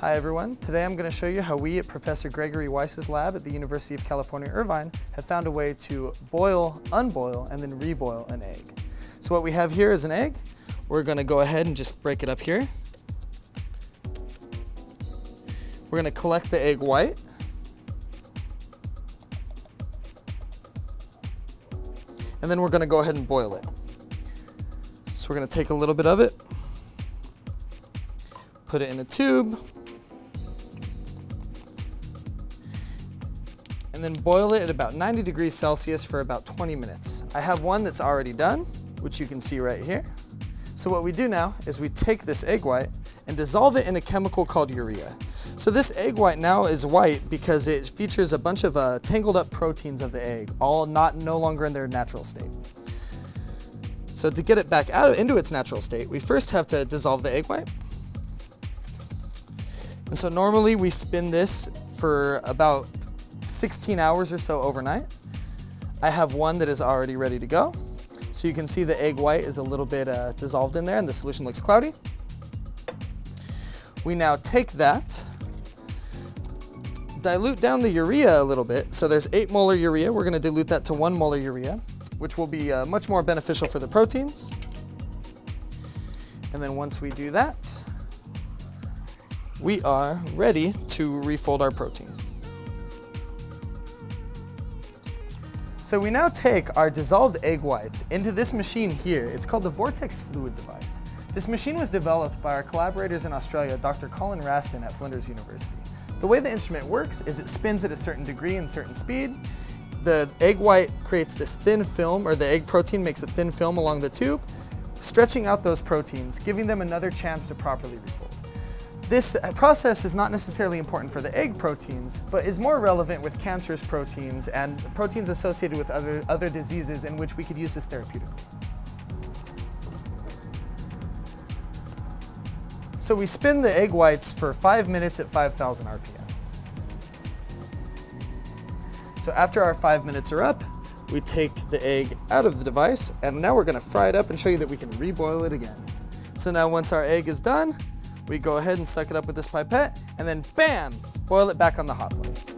Hi everyone, today I'm going to show you how we at Professor Gregory Weiss's lab at the University of California, Irvine have found a way to boil, unboil, and then reboil an egg. So what we have here is an egg. We're going to go ahead and just break it up here. We're going to collect the egg white. And then we're going to go ahead and boil it. So we're going to take a little bit of it, put it in a tube, and then boil it at about 90 degrees Celsius for about 20 minutes. I have one that's already done, which you can see right here. So what we do now is we take this egg white and dissolve it in a chemical called urea. So this egg white now is white because it features a bunch of uh, tangled up proteins of the egg, all not no longer in their natural state. So to get it back out into its natural state, we first have to dissolve the egg white. And so normally we spin this for about 16 hours or so overnight. I have one that is already ready to go. So you can see the egg white is a little bit uh, dissolved in there and the solution looks cloudy. We now take that, dilute down the urea a little bit. So there's eight molar urea. We're gonna dilute that to one molar urea, which will be uh, much more beneficial for the proteins. And then once we do that, we are ready to refold our protein. So we now take our dissolved egg whites into this machine here. It's called the Vortex Fluid Device. This machine was developed by our collaborators in Australia, Dr. Colin Raston at Flinders University. The way the instrument works is it spins at a certain degree and certain speed. The egg white creates this thin film, or the egg protein makes a thin film along the tube, stretching out those proteins, giving them another chance to properly refold. This process is not necessarily important for the egg proteins, but is more relevant with cancerous proteins and proteins associated with other, other diseases in which we could use this therapeutically. So we spin the egg whites for five minutes at 5,000 RPM. So after our five minutes are up, we take the egg out of the device and now we're gonna fry it up and show you that we can reboil it again. So now once our egg is done, we go ahead and suck it up with this pipette, and then bam, boil it back on the hot plate.